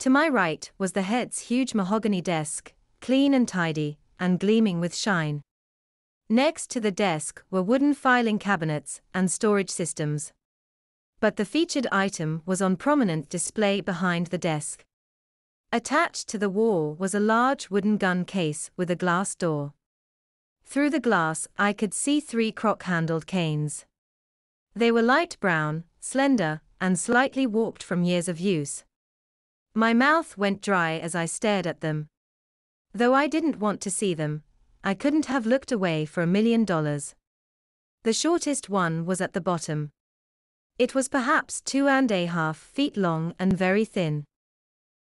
To my right was the head's huge mahogany desk, clean and tidy, and gleaming with shine. Next to the desk were wooden filing cabinets and storage systems. But the featured item was on prominent display behind the desk. Attached to the wall was a large wooden gun case with a glass door. Through the glass, I could see three crook handled canes. They were light brown, slender, and slightly warped from years of use. My mouth went dry as I stared at them. Though I didn't want to see them, I couldn't have looked away for a million dollars. The shortest one was at the bottom. It was perhaps two and a half feet long and very thin.